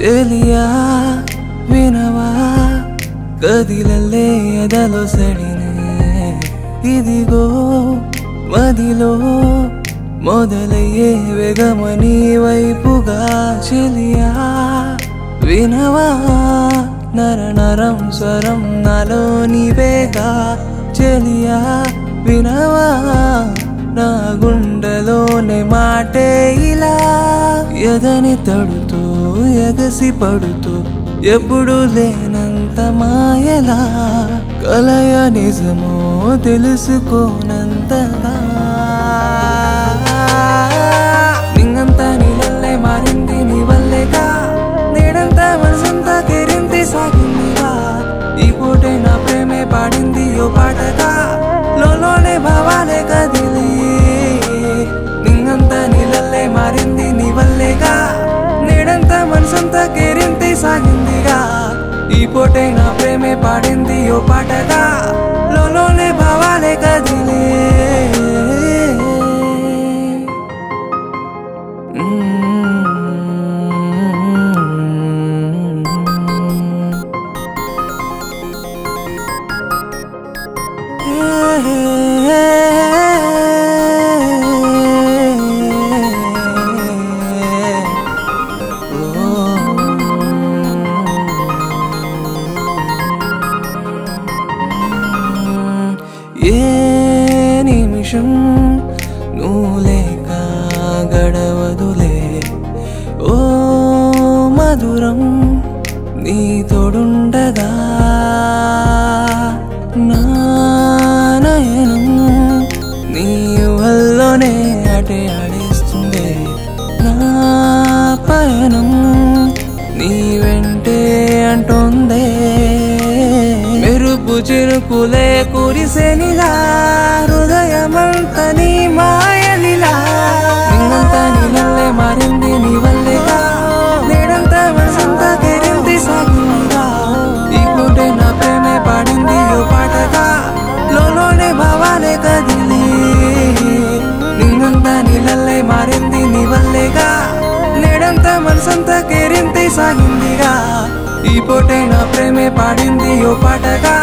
చెలియా వినవా? కదిలలే ఎదలో సడినే? ఇదిగో మదిలో మొదలయ్యే వేగమని వైపుగా చెలియా. వినవా? నర నరం స్వరం నాలో నీవేగా చెలియా. వినవా? నా గుండెలోనే మాటే ఎదని తడుతూ ఎగసి పడుతూ ఎప్పుడు లేనంత మాయలా. కలయ నిజమో తెలుసుకోనంతగా. నింగంతా నీళ్ళల్లే మారింది నీ వల్లేగా నేడంతా మనసంతా ఈ నా ప్రేమే పాడింది ఓ పాటగా. లోనే భావాలే కదిలే. ఏ నిమిషం నువ్వు లేక గడవదులే? ఓ మధురం నీ తోడుండగా నానయనం నీ వల్లోనే అటే ఆడేస్తుందే? నా పయనం నీ వెంటే అంటుందే? మెరుపు చిరుకులే కురిసెనిలా హృదయమంత నీ మాయలిలా. నిన్నంతా నీళ్ళల్లే మారింది నీ వల్లేగా. నేడంతా మనసంతా కెరింది సాగిందిగా ఈ పూటే నా ప్రేమే పాడింది ఓ పాటగా. లోలోనే భావాలే కదిలి. నిన్నంతా నీళ్ళల్లే మారింది నీ వల్లేగా. నేడంతా మనసంతా కెరింతి సాగిందిగా. ఈ పూటే నా ప్రేమే పాడింది ఓ పాటగా.